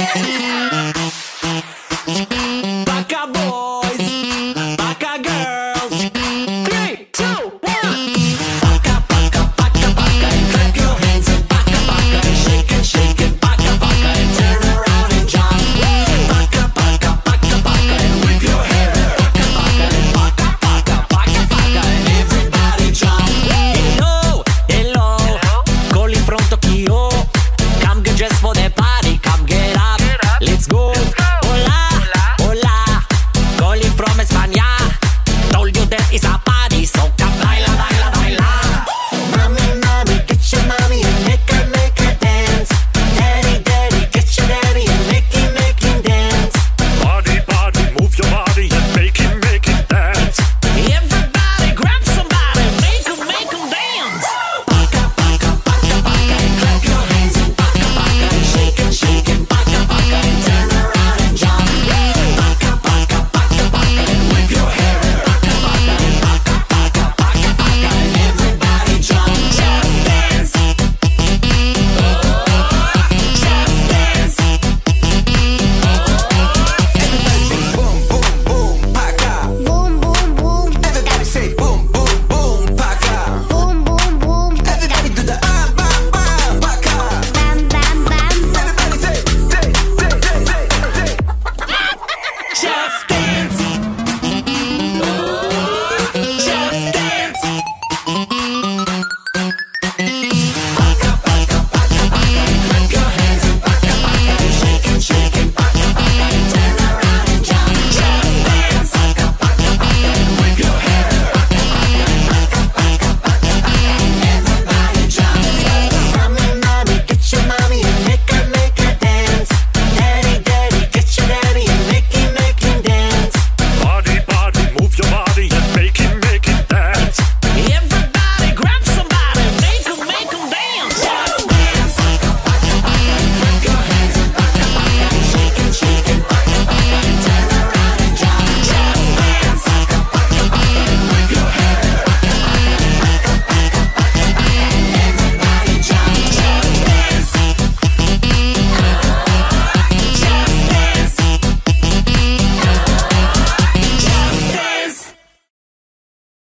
Yeah.